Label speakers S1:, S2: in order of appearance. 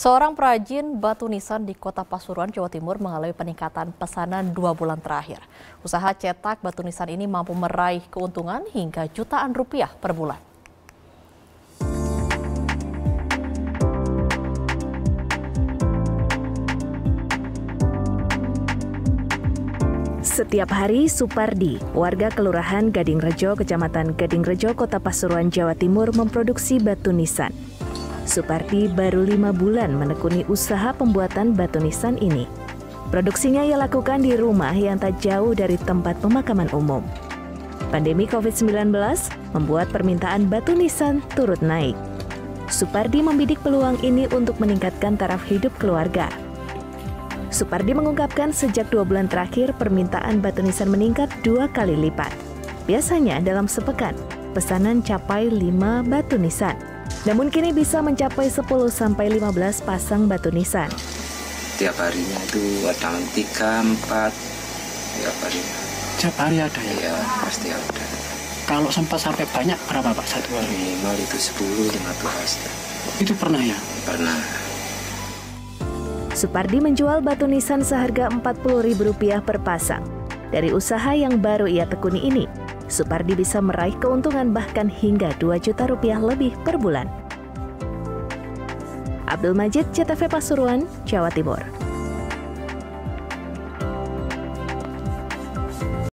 S1: Seorang perajin batu nisan di kota Pasuruan, Jawa Timur mengalami peningkatan pesanan dua bulan terakhir. Usaha cetak batu nisan ini mampu meraih keuntungan hingga jutaan rupiah per bulan.
S2: Setiap hari, Supardi, warga Kelurahan Gading Rejo, Kecamatan Gading Rejo, Kota Pasuruan, Jawa Timur, memproduksi batu nisan. Supardi baru lima bulan menekuni usaha pembuatan batu nisan ini. Produksinya ia lakukan di rumah yang tak jauh dari tempat pemakaman umum. Pandemi COVID-19 membuat permintaan batu nisan turut naik. Supardi membidik peluang ini untuk meningkatkan taraf hidup keluarga. Supardi mengungkapkan sejak dua bulan terakhir permintaan batu nisan meningkat dua kali lipat. Biasanya dalam sepekan, pesanan capai lima batu nisan. Namun kini bisa mencapai 10 sampai 15 pasang batu nisan.
S3: Tiap harinya itu ada 3, 4 tiap harinya.
S4: Tiap hari ada ya?
S3: Iya, pasti ada.
S4: Kalau sempat sampai banyak berapa Pak satu hari?
S3: Minimal itu 10, 15.
S4: Itu pernah ya?
S3: Pernah.
S2: Supardi menjual batu nisan seharga Rp40.000 per pasang. Dari usaha yang baru ia tekuni ini, Supardi bisa meraih keuntungan bahkan hingga 2 juta rupiah lebih per bulan. Abdul Majid, CTV Pasuruan, Jawa Timur.